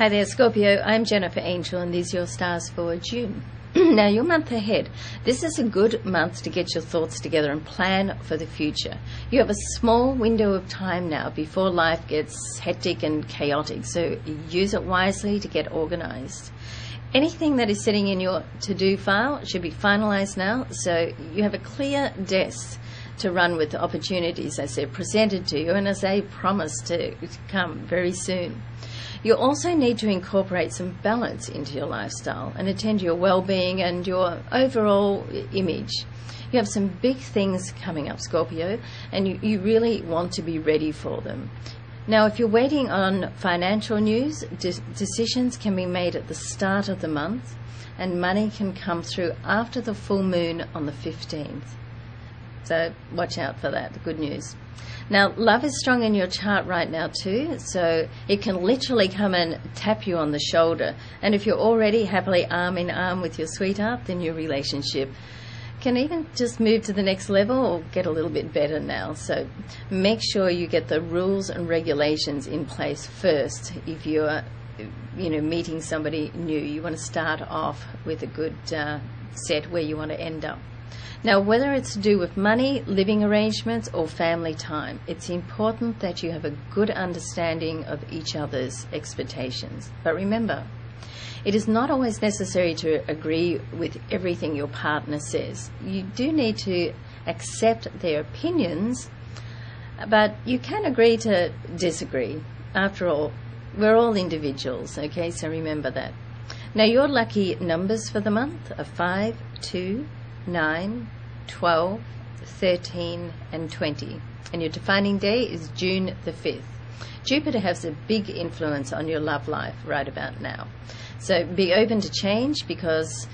Hi there, Scorpio. I'm Jennifer Angel, and these are your stars for June. now, your month ahead. This is a good month to get your thoughts together and plan for the future. You have a small window of time now before life gets hectic and chaotic, so use it wisely to get organized. Anything that is sitting in your to do file should be finalized now, so you have a clear desk to run with the opportunities as they're presented to you and as they promise to come very soon. You also need to incorporate some balance into your lifestyle and attend to your well-being and your overall image. You have some big things coming up, Scorpio, and you, you really want to be ready for them. Now, if you're waiting on financial news, de- decisions can be made at the start of the month, and money can come through after the full moon on the 15th. So watch out for that, good news. Now, love is strong in your chart right now, too, so it can literally come and tap you on the shoulder. And if you're already happily arm in arm with your sweetheart, then your relationship can even just move to the next level or get a little bit better now. So make sure you get the rules and regulations in place first if you're you know meeting somebody new you want to start off with a good uh, set where you want to end up now, whether it's to do with money, living arrangements, or family time, it's important that you have a good understanding of each other's expectations. But remember, it is not always necessary to agree with everything your partner says. You do need to accept their opinions, but you can agree to disagree. After all, we're all individuals, okay? So remember that. Now, your lucky numbers for the month are 5, 2, 9, 12, 13, and 20. And your defining day is June the 5th. Jupiter has a big influence on your love life right about now. So be open to change because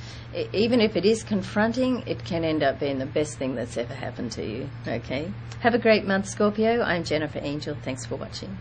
even if it is confronting, it can end up being the best thing that's ever happened to you. Okay? Have a great month, Scorpio. I'm Jennifer Angel. Thanks for watching.